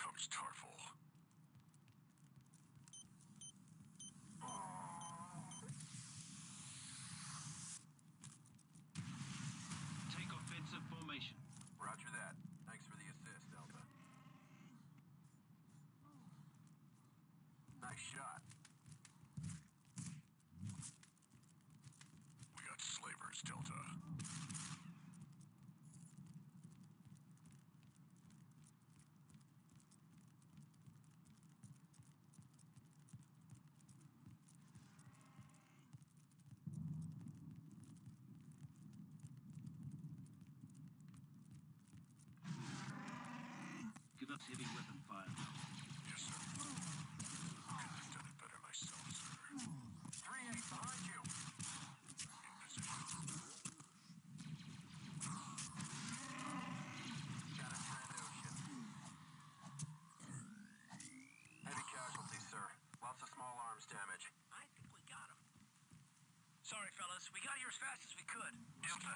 comes Tarfful. Take offensive formation. Roger that. Thanks for the assist, Alpha. Nice shot. We got slavers, Delta. Heavy weapon. Yes, sir. Couldn't have done it better myself, sir. 3-8, behind you. In position. Heavy casualties, sir. Lots of small arms damage. I think we got him. Sorry, fellas. We got here as fast as we could. Delta,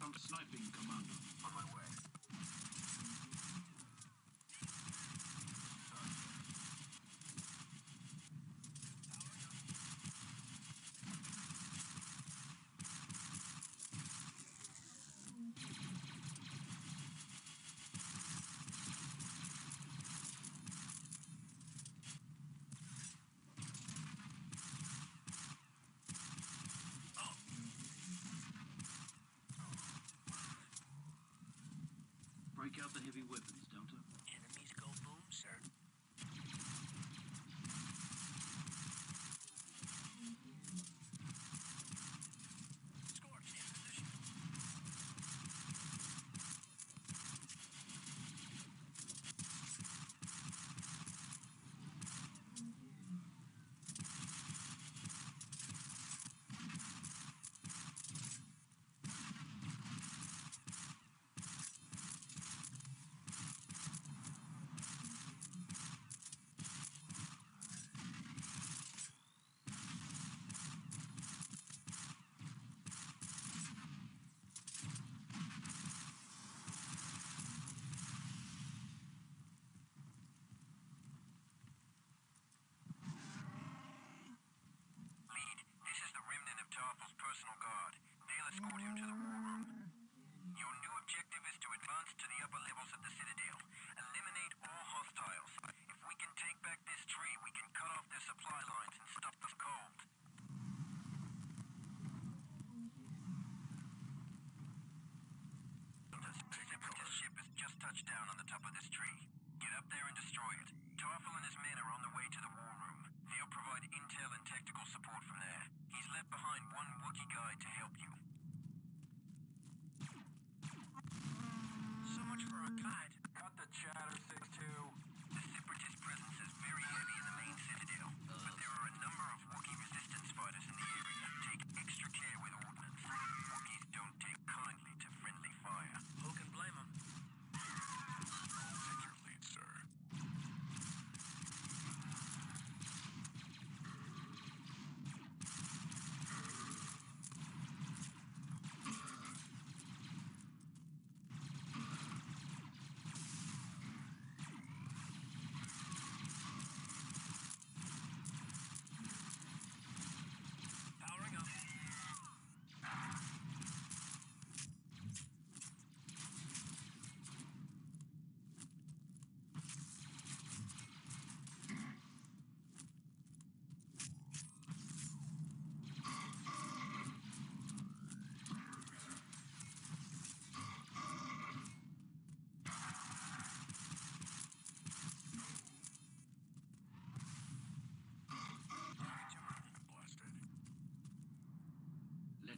Some sniping Commander. On my way. break out the heavy weapons, don't I?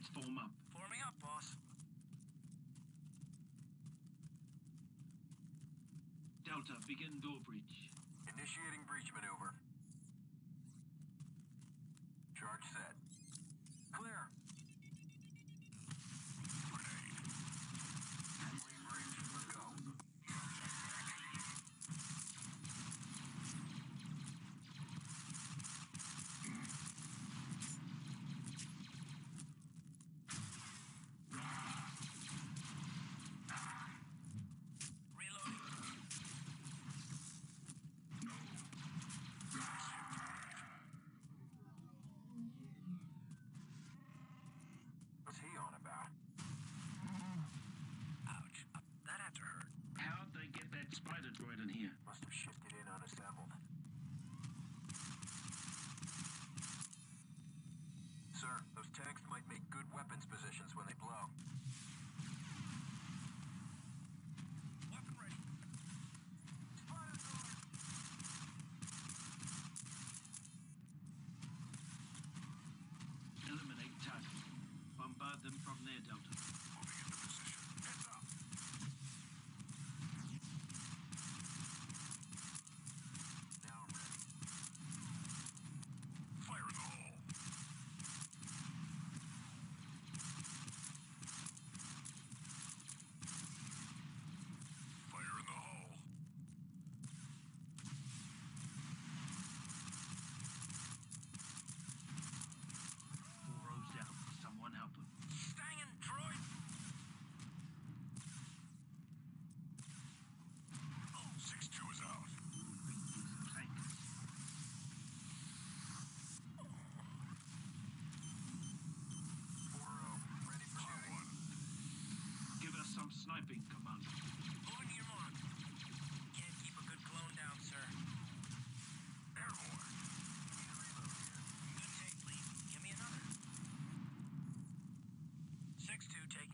Let's form up. Forming up, boss. Delta, begin door breach. Initiating breach maneuver. them from their delta. 6-2 taking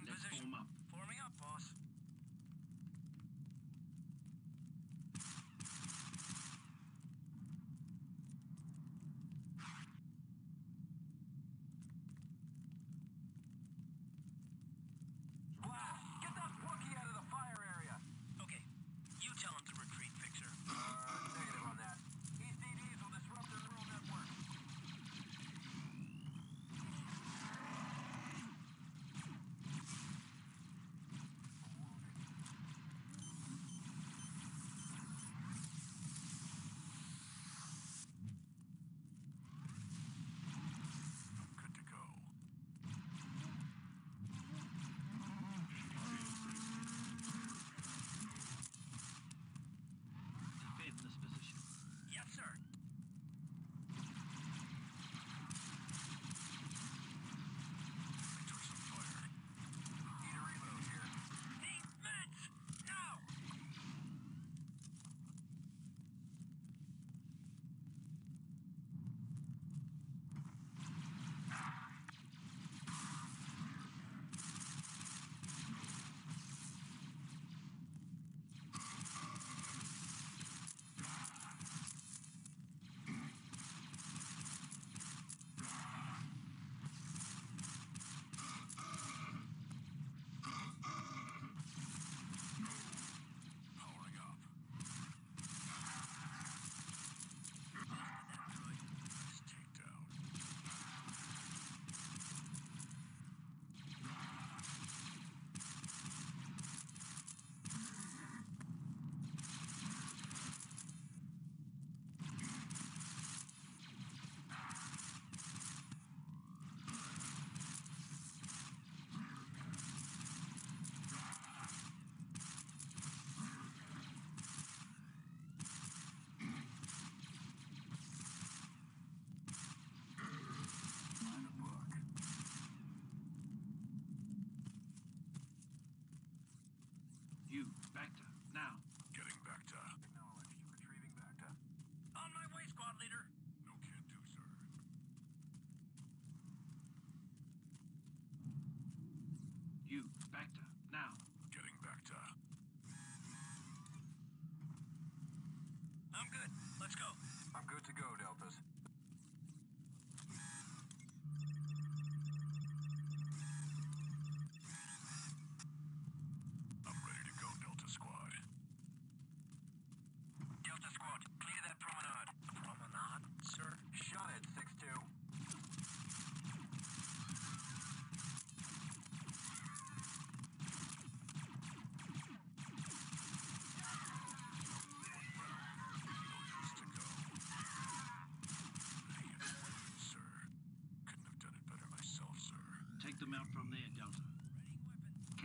you.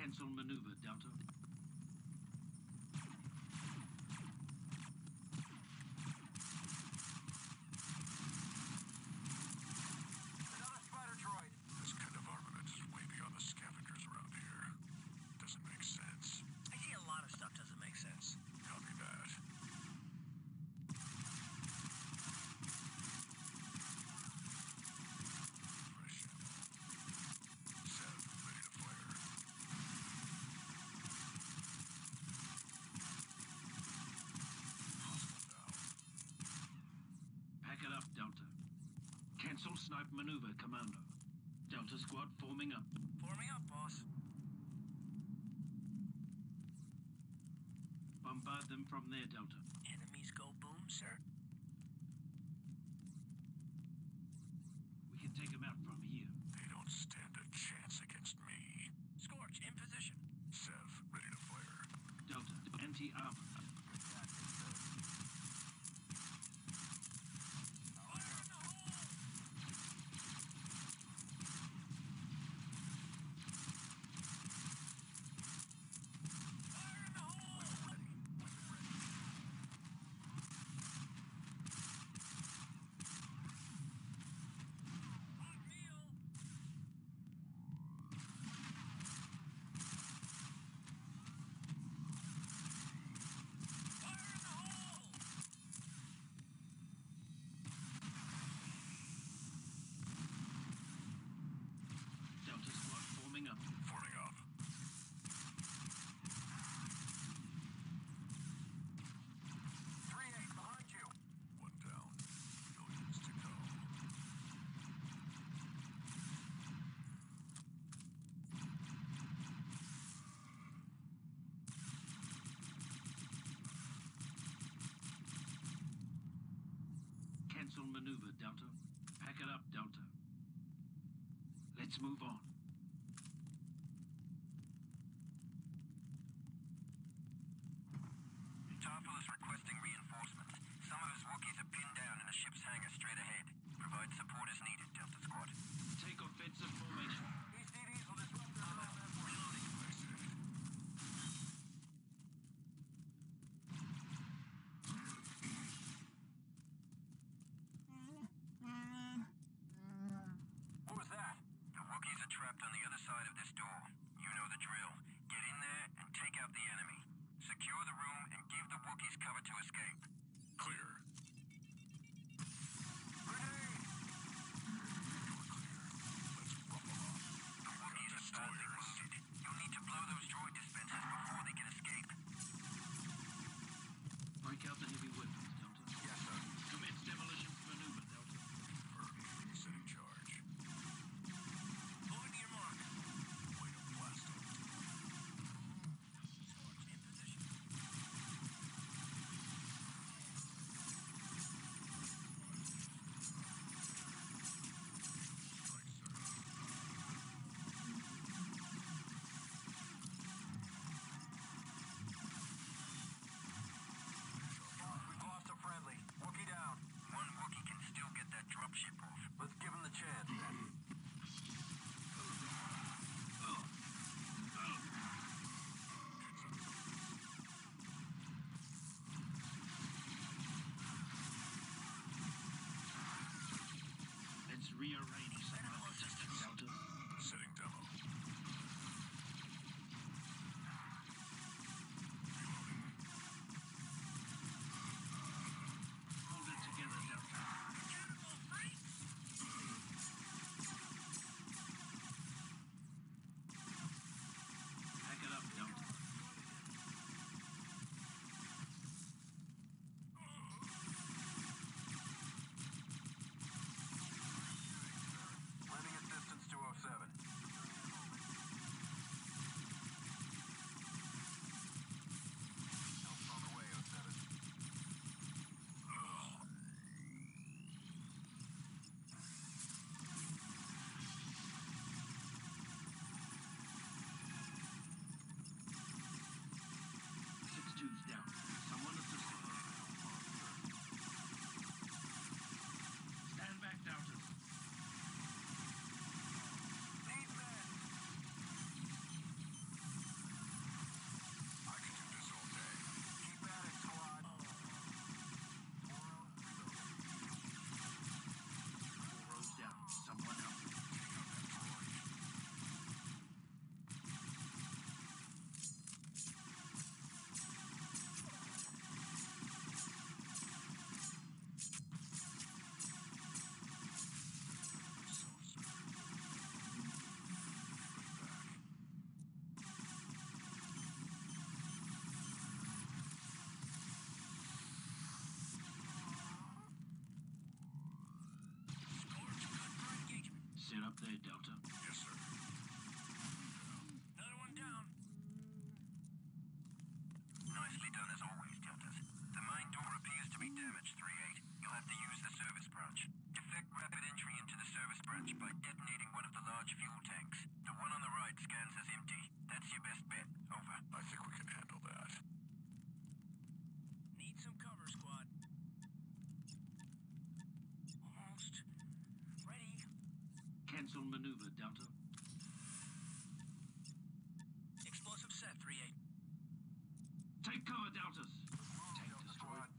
Cancel maneuver, Delta. Snipe maneuver, Commando. Delta squad forming up. Forming up, boss. Bombard them from there, Delta. maneuver, Delta. secure the room and give the Wookiees cover to escape. rearranged. there, Delta? Yes, sir. Cancel maneuver, Delta. Explosive set, 3-8. Take cover, Deltas. Take Delta destroyed.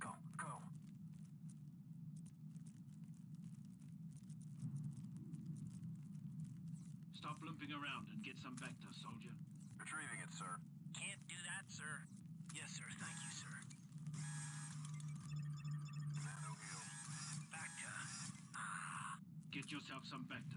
Go, go. Stop limping around and get some back. yourself some back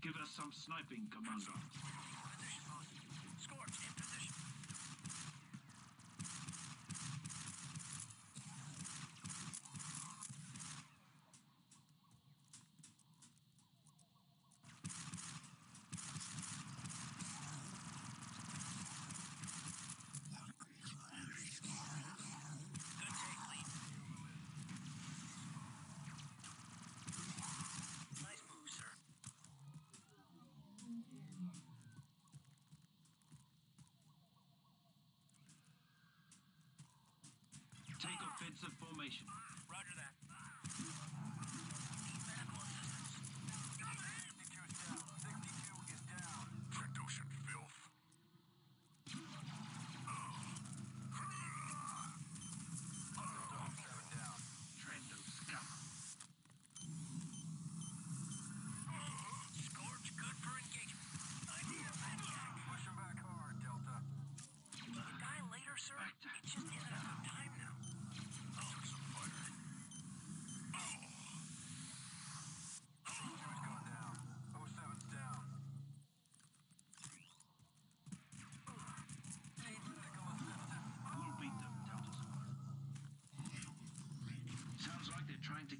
Give us some sniping, Commander. Take offensive formation.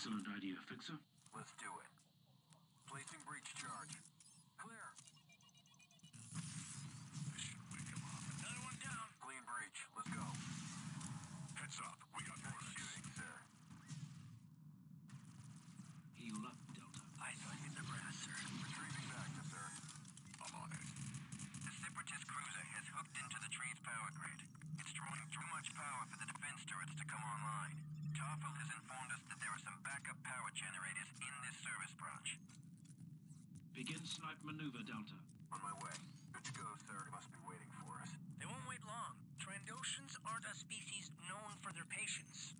Excellent idea, Fixer. Let's do it. Contact maneuver, Delta. On my way. Good to go, sir. They must be waiting for us. They won't wait long. Trandoshans aren't a species known for their patience.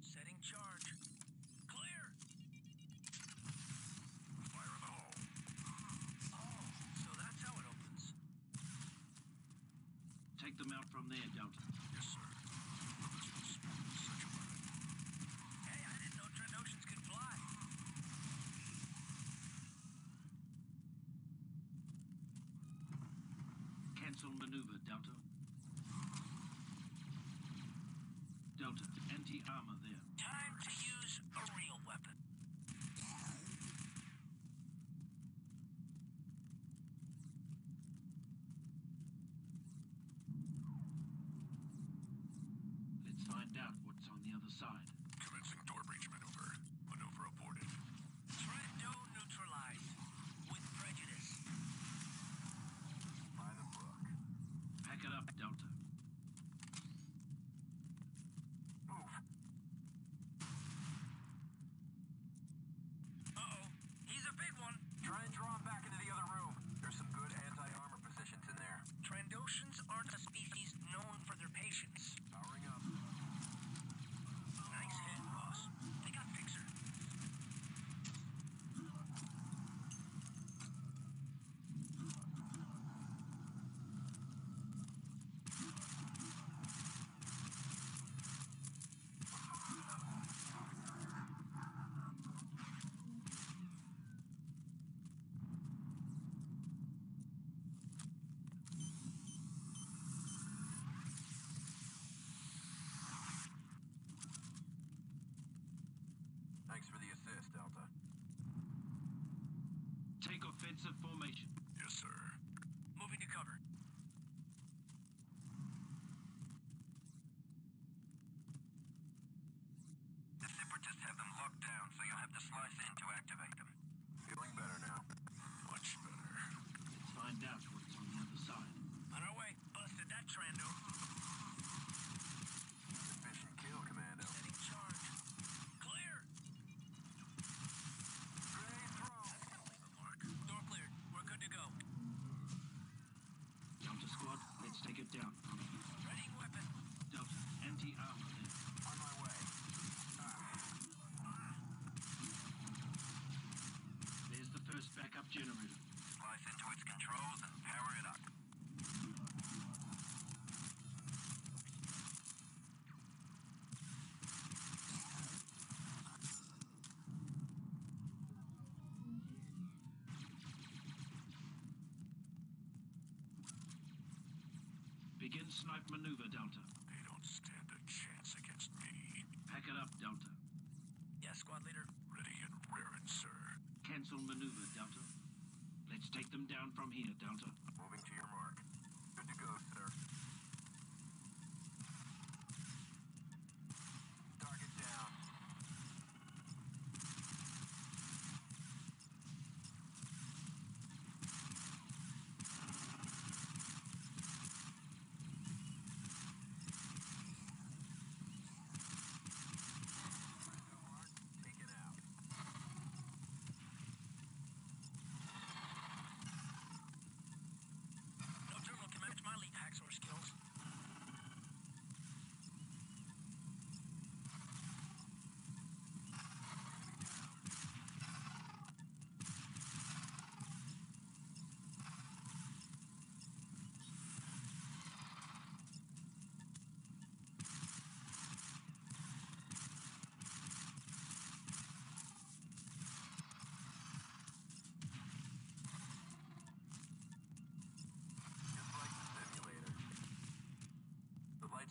Setting charge. Clear! Fire in the hole. Oh, so that's how it opens. Take them out from there, Delta. Yes, sir. Cancel maneuver, Delta. Delta, anti-armor there. Time to use Thanks for the assist. Take it down. Ready weapon. Delta, anti-armor. On my way. Begin snipe maneuver, Delta. They don't stand a chance against me. Pack it up, Delta. Yes, squad leader. Ready and raring, sir. Cancel maneuver, Delta. Let's take them down from here, Delta.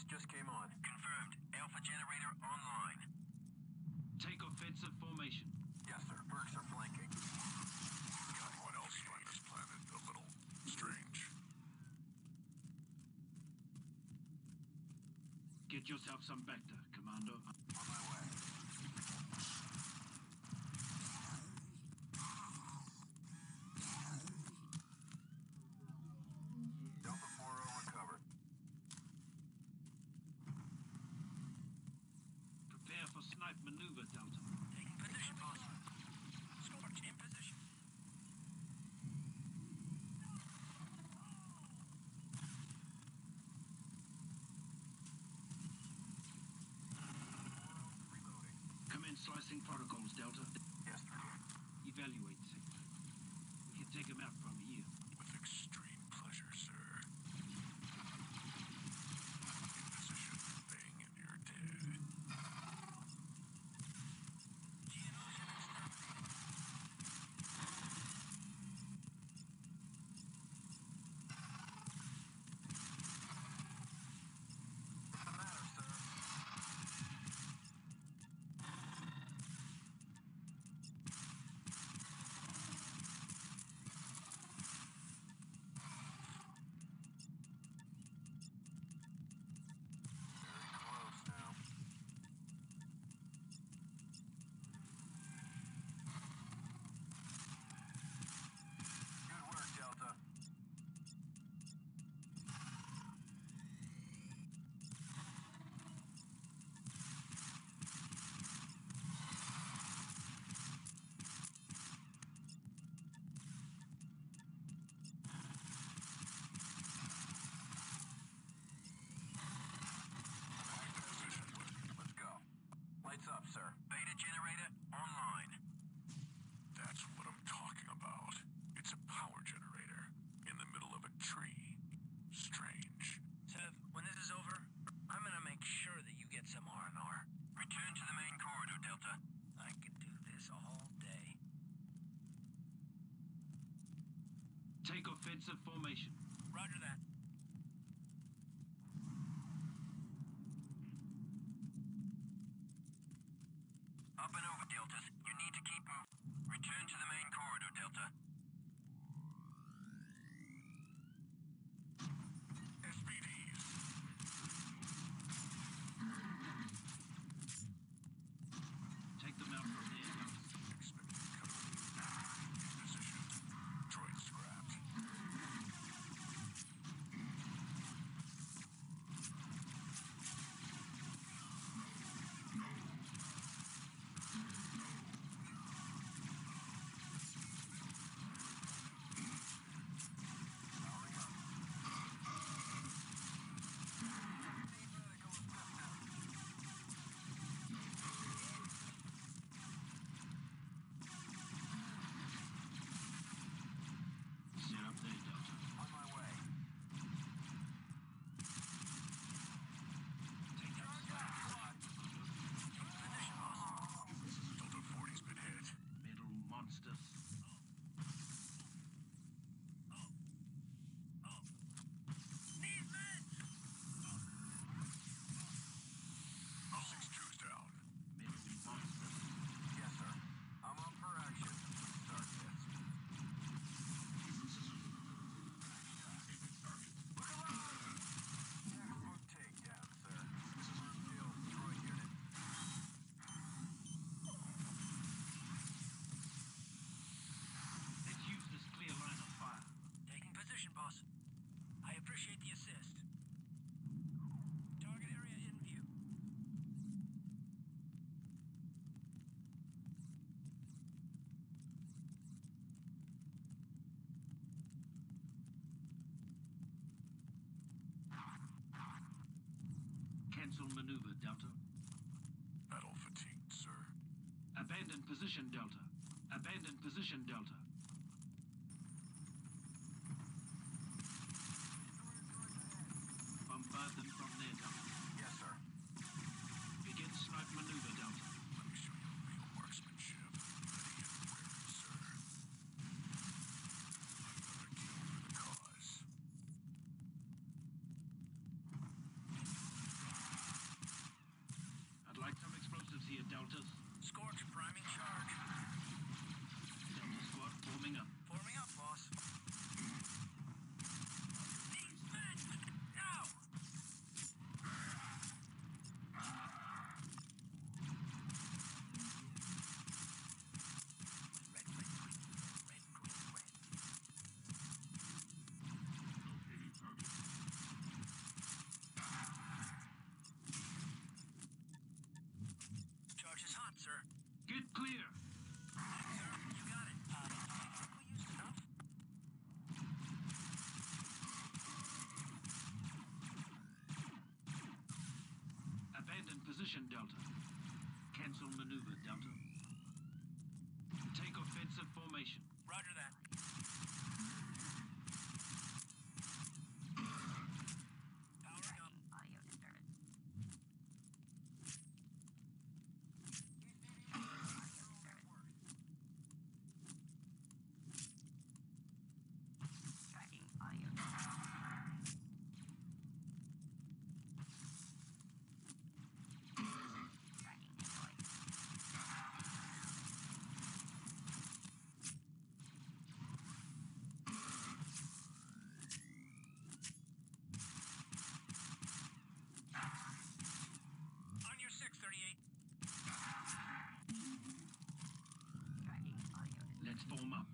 Alliance just came on. Confirmed. Alpha generator online. Take offensive formation. Yes, sir. Mercs are flanking. Got what else on this planet? A little strange. Get yourself some bacta. Maneuver, Delta. Taking position, boss. Storage in position. Commence slicing protocols, Delta. Offensive formation. six, two. maneuver, Delta. Battle fatigued, sir. Abandon position, Delta. Abandon position, Delta. Abandon position, Delta. Cancel maneuver, Delta. Transformer。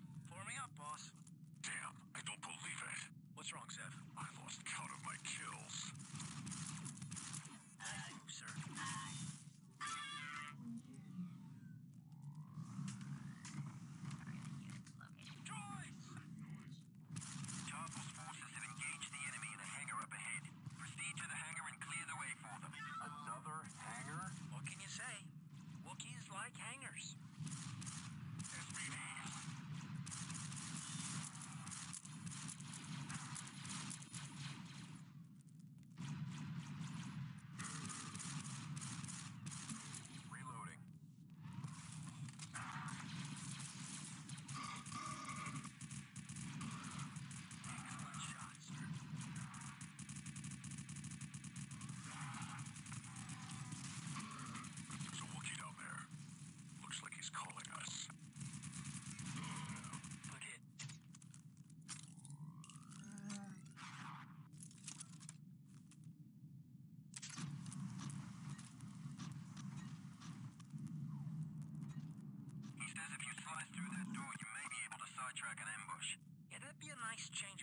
track an ambush. Yeah, that'd be a nice change.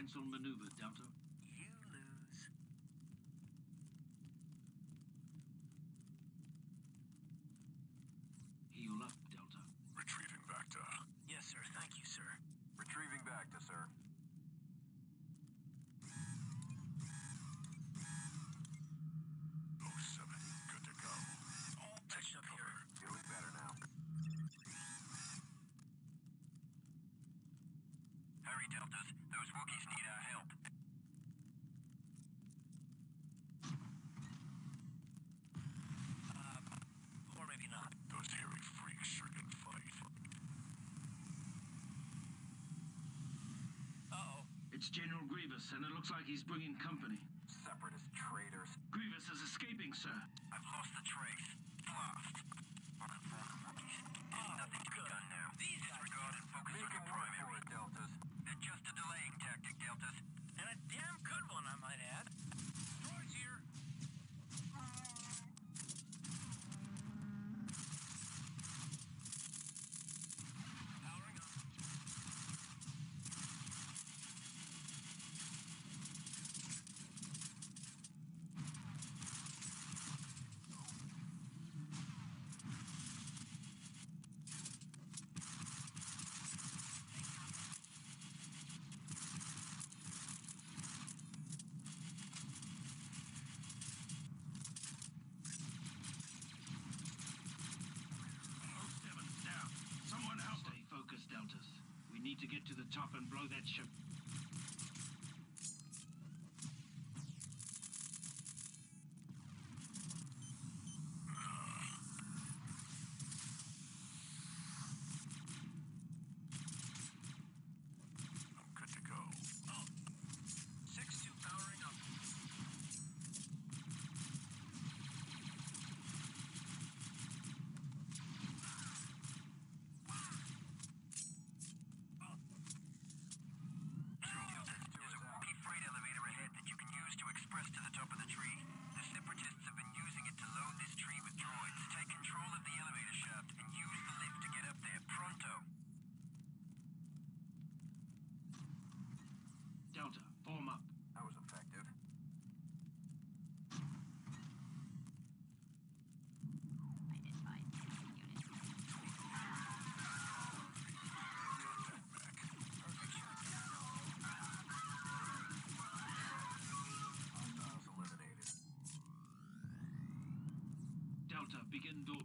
cancel maneuver, Delta. Those Wookiees need our help. Uh, or maybe not. Those hairy freaks sure can fight. Uh oh It's General Grievous, and it looks like he's bringing company. Separatist traitors. Grievous is escaping, sir. I've lost the trace. Blast. Oh, Nothing now. These are to get to the top and blow that ship begin door.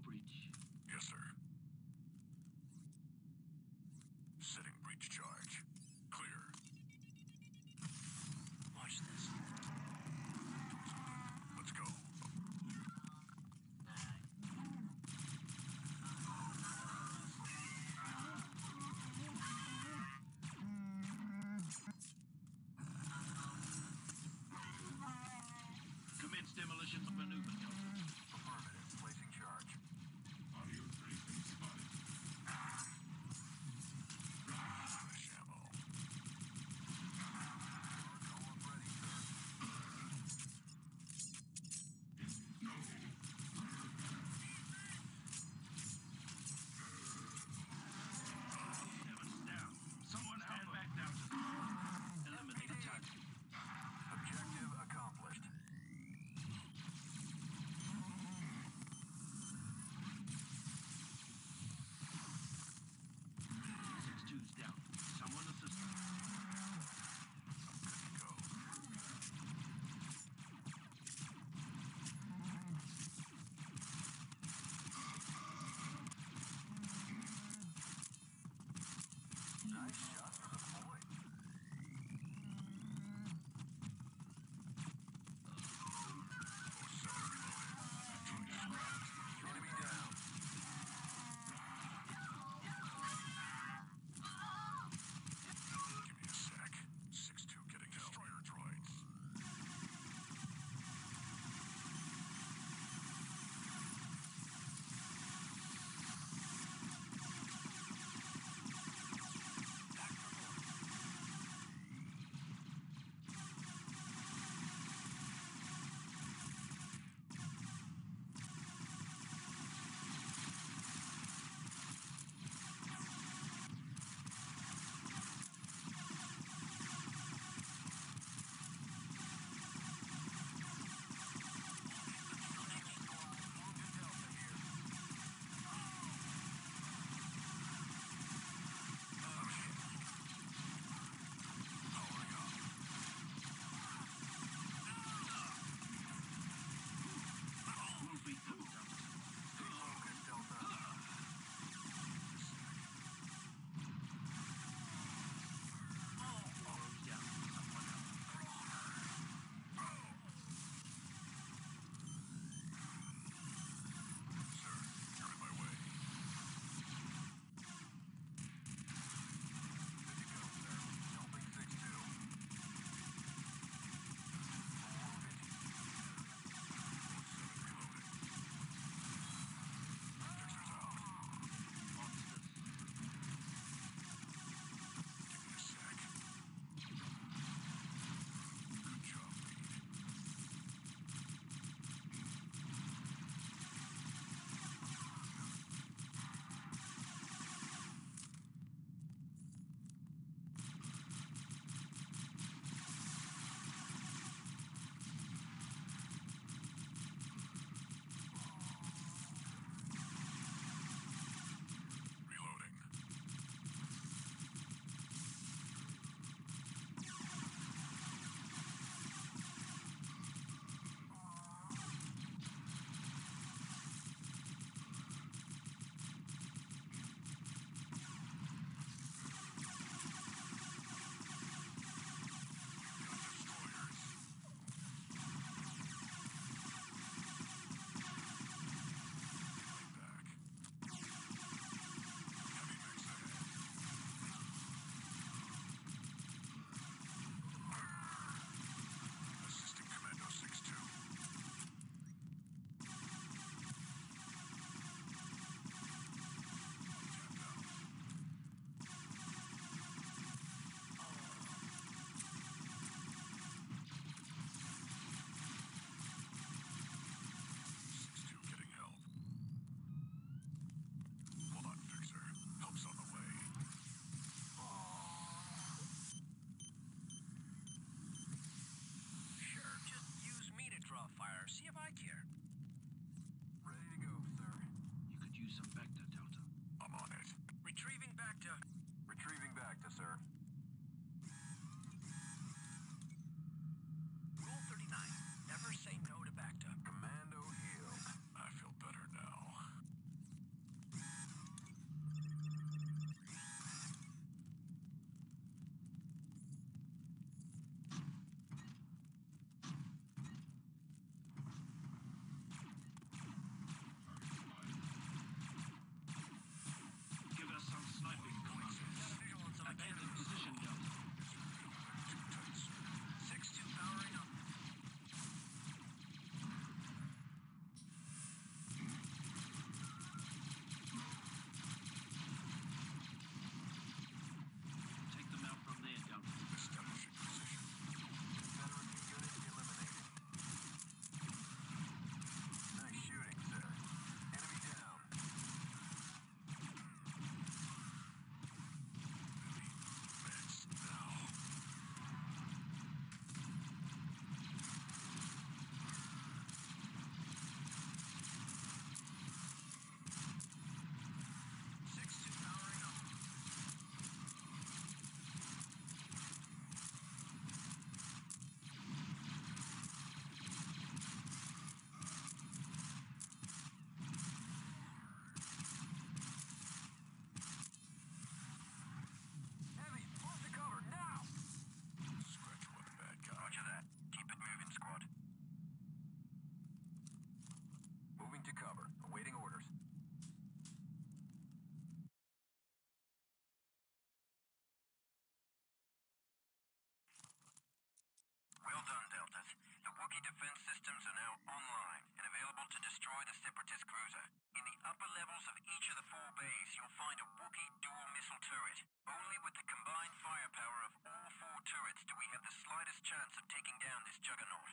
The defense systems are now online and available to destroy the Separatist cruiser. In the upper levels of each of the four bays, you'll find a Wookiee dual missile turret. Only with the combined firepower of all four turrets do we have the slightest chance of taking down this juggernaut.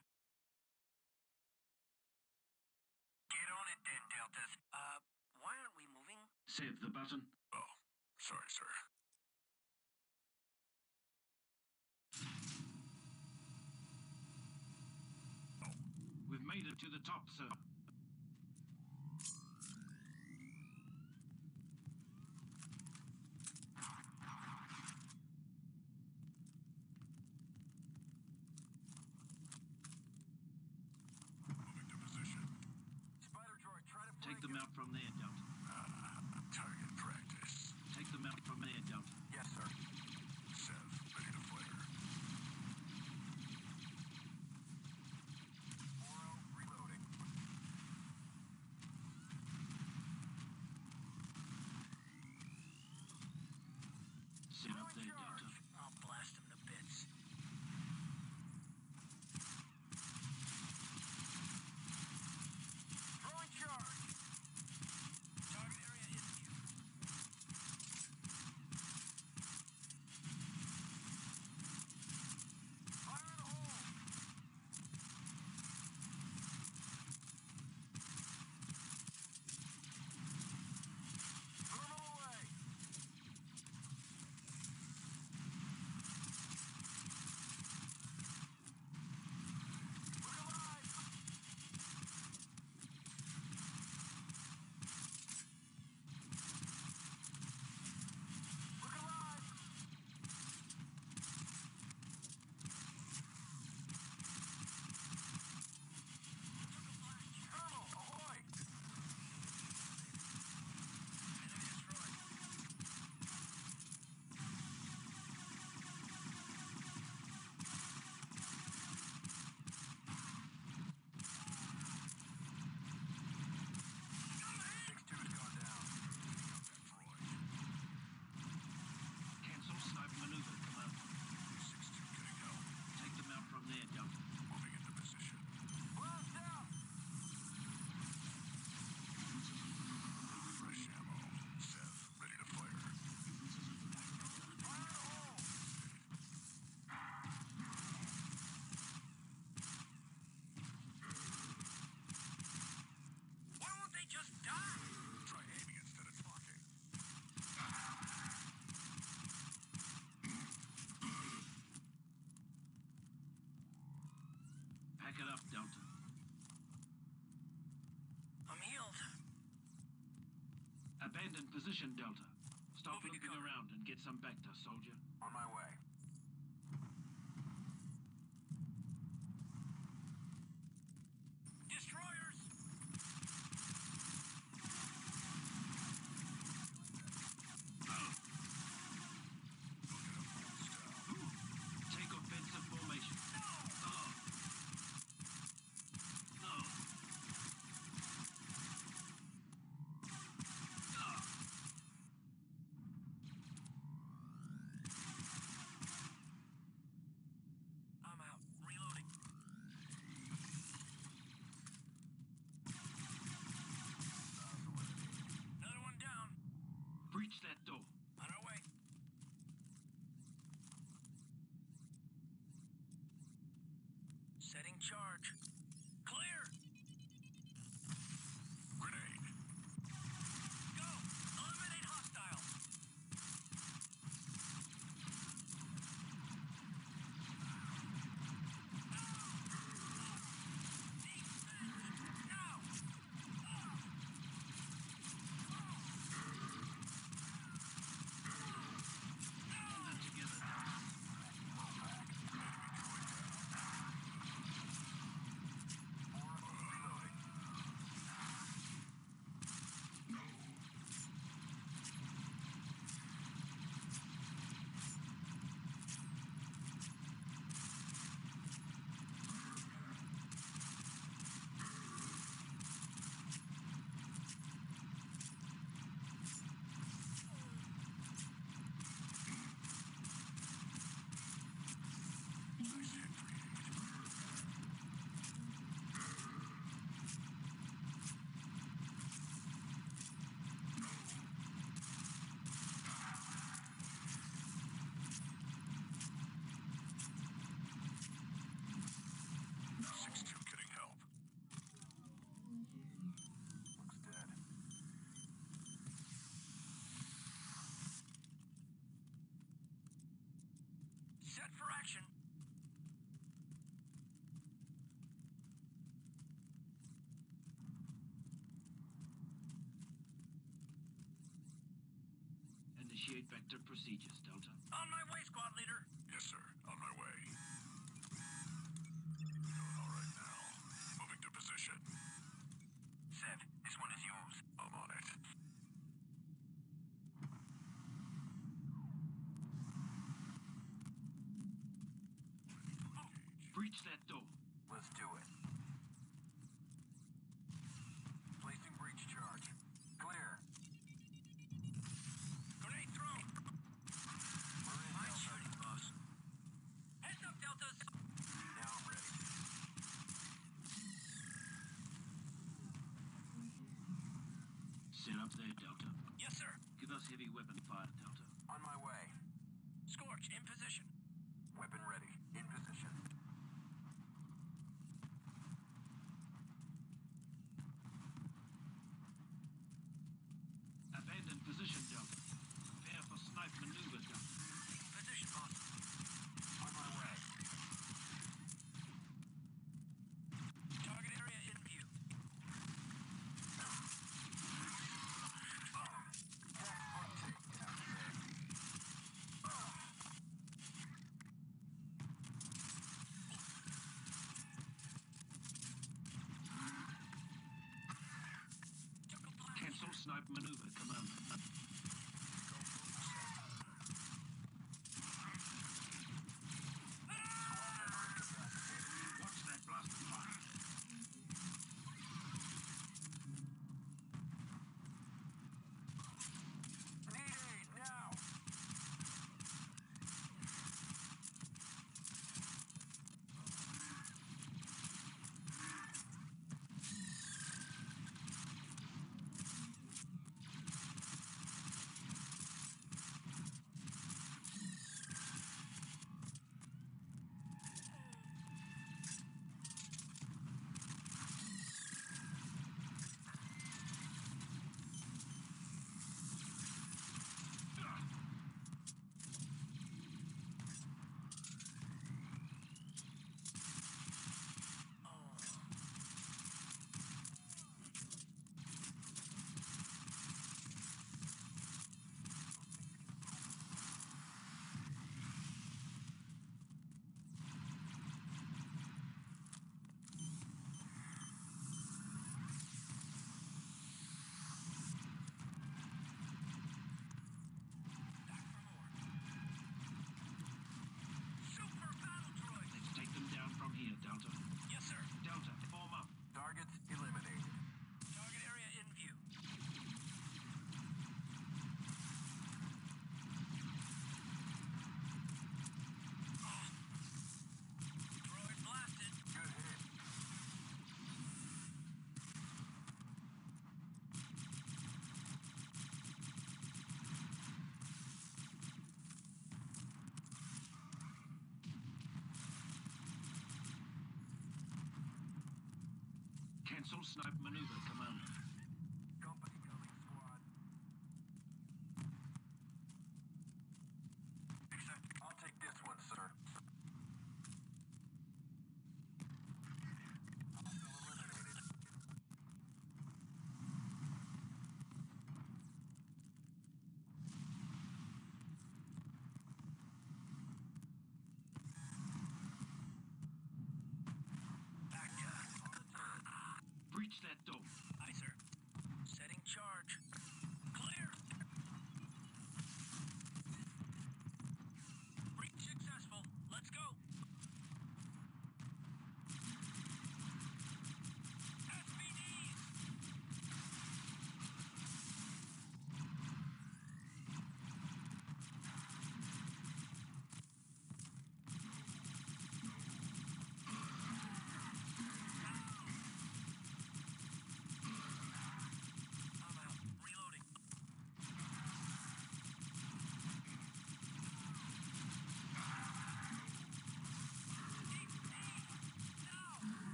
Get on it then, Deltas. Uh, why aren't we moving? Save the button. Oh, sorry, sir. We've made it to the top, sir. Pack it up, Delta. I'm healed. Abandon position, Delta. Stop Moving looking around and get some Bacta, soldier. On my way. Destroyers! Take offensive formation. Oh. No. Ah. I'm out. Reloading. Another one down. Breach that door. On our way. Setting charge. Clear. Grenade. Go. Eliminate hostile. Now. Hold it together, Delta. Nice hit, 3-8. Six two getting help. Looks dead. Set for action. Initiate vector procedures, Delta. On my way, squad leader. Yes, sir. On my way. Doing all right now. Moving to position. Sev, this one is yours. I'm on it. Breach that door. Let's do it. Placing breach charge. Clear. Grenade thrown. Mine shooting, boss. Heads up, Deltas. Now I'm ready. Set up there, Delta. Yes, sir. Give us heavy weapon fire, Delta. On my way. Scorch, in position. Weapon ready. In position. Abandon position, Delta. Prepare for snipe maneuver, Delta. Position, boss. On my way. Target area in view. Cancel snipe maneuver, and some sniper maneuver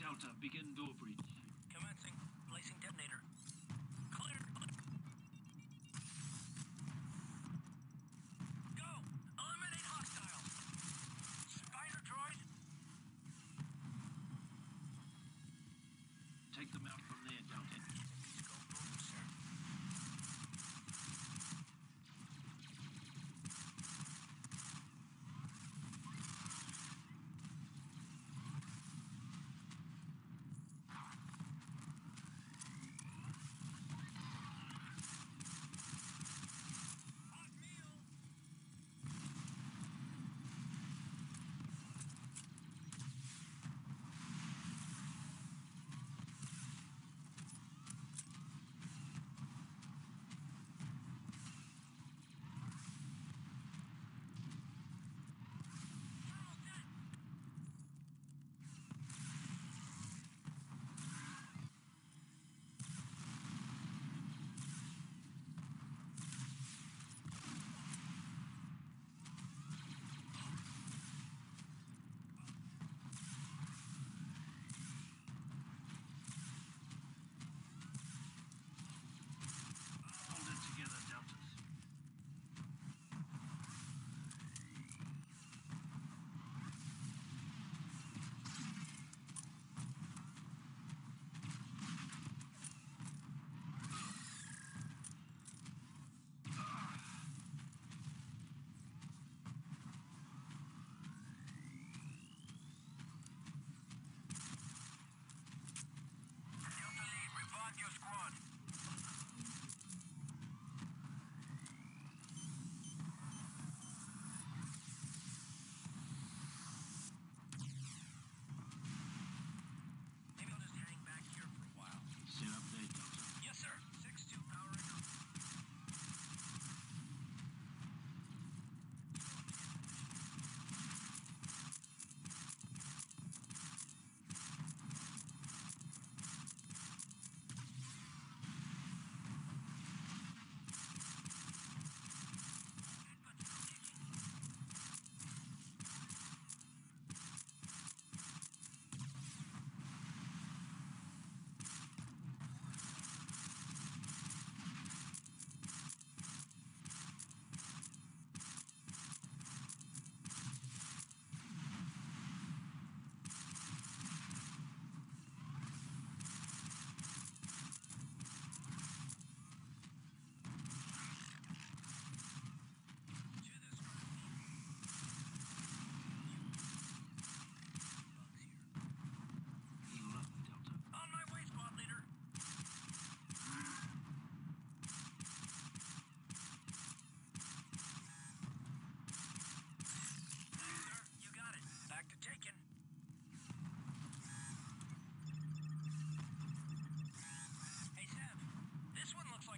Delta, begin door breach. Commencing. Placing detonator. Clear. Go! Eliminate hostile! Spider droid! Take them out.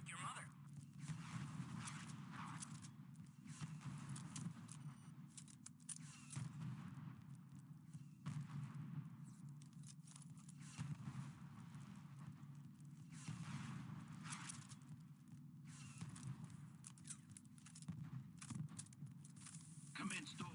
like your mother. Commence door.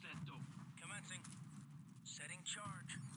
left over. Commencing. Setting charge.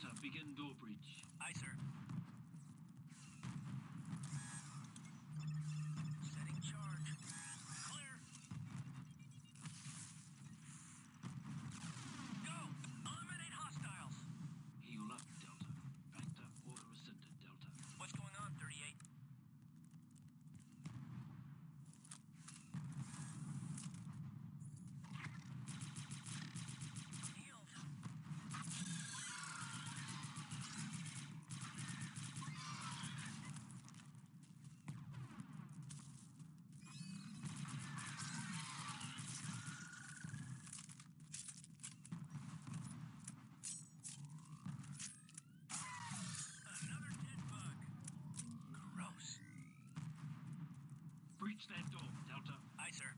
Delta, begin door breach. Aye, sir. reach that door, Delta. Aye, sir.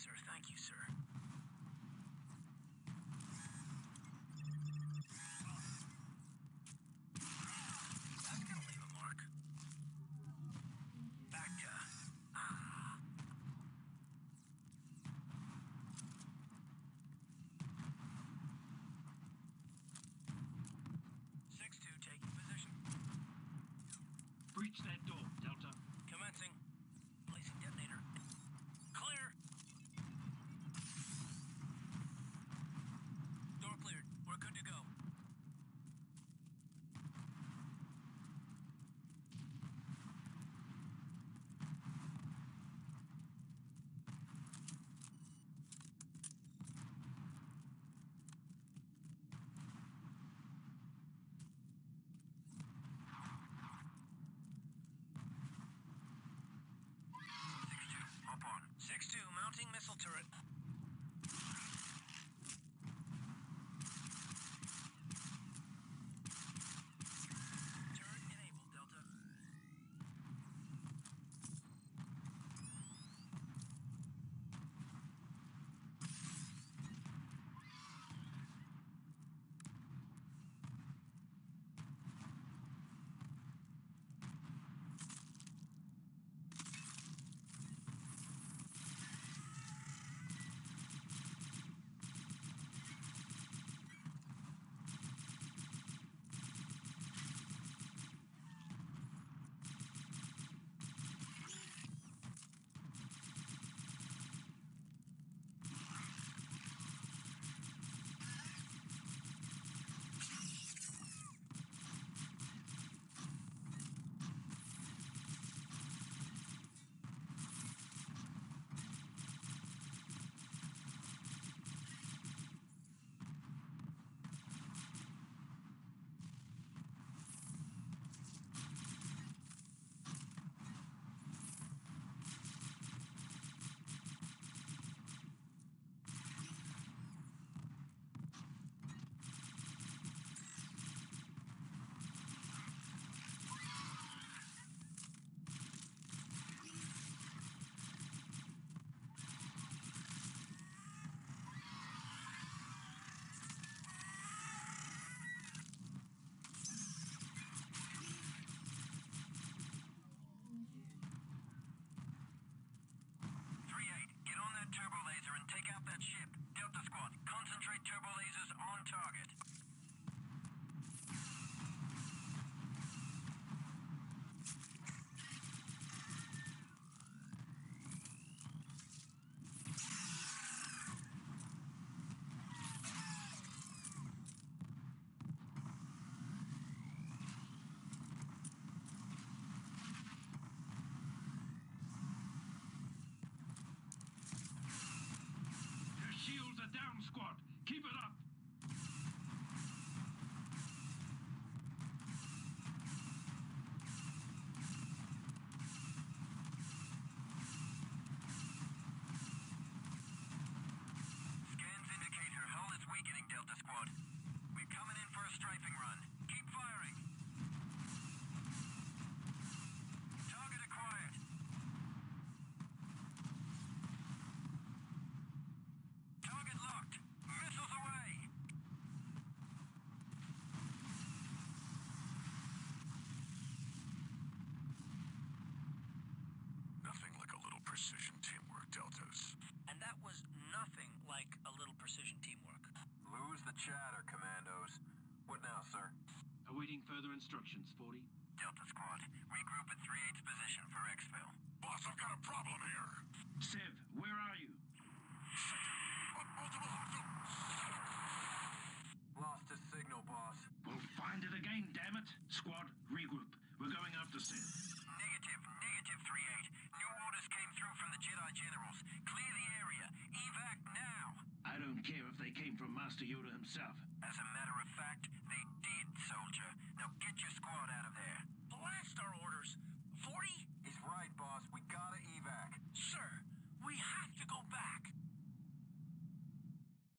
sir. Thank you, sir. That's gonna leave a mark. Back to... Ah. Six-two, taking position. Breach that door. Delta. 6-2, mounting missile turret. target. precision teamwork, Deltas. And that was nothing like a little precision teamwork. Lose the chatter, Commandos. What now, sir? Awaiting further instructions, 40. Delta Squad, regroup at 3-8's position for exfil. Boss, I've got a problem here. Civ,